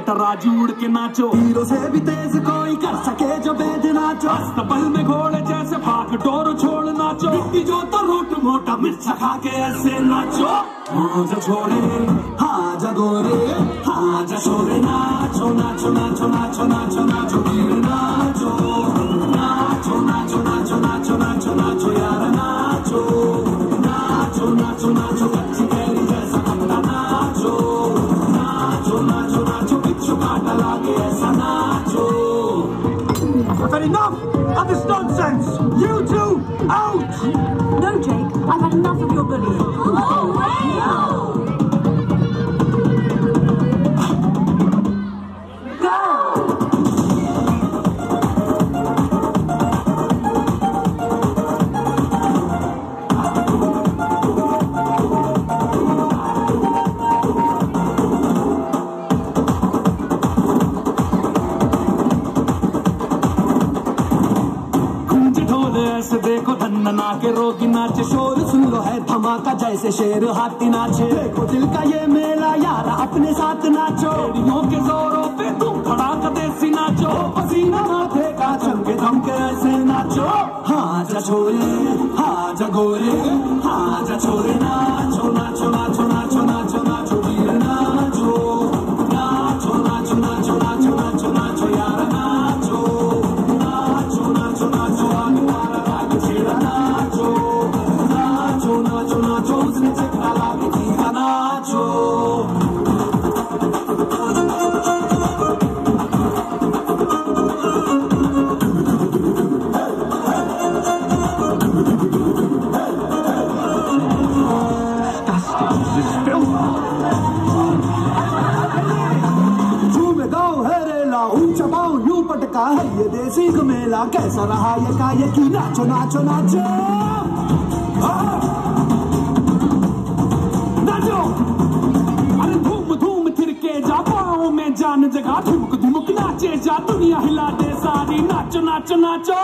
राजू उड़ के नाचो हीरो से भी तेज कोई कर सके जो बेद नाचो अस्तबल में घोड़े जैसे भाग डोर छोड़ नाचो मिट्टी जो तो रूट मोटा मिर्चा खा के ऐसे नाचो हाँ जा छोड़े हाँ जा गोरे हाँ जा छोरे नाचो नाचो नाचो नाचो नाचो नाचो वीर नाचो नाचो नाचो नाचो नाचो नाचो नाचो यार नाचो नाचो नाचो नाचो कच्ची I've had enough of this nonsense! You two, out! No, Jake, I've had enough of your bullying. Oh, Go! Dhanna के रोगी नाच शोर, सुन लो है धमाका जैसे शेर, हाथी नाचे। देखो दिल का ये मेला, यार अपने साथ नाचो। रेडियों के जोरों पे तुम धड़ाका देसी नाचो। पसीना माथे का चमके धमके ऐसे नाचो। हाँ जा छोरे हाँ जा गोरे हाँ जा छोरे नाचो। पटका है ये देसी मेला कैसा रहा ये का ये की नाचो नाचो नाचो हाँ। नाचो अरे धूम धूम थिरके जा पाओ में जान जगा धुमक धुमक नाचे जा दुनिया हिला दे सारी नाचो नाचो नाचो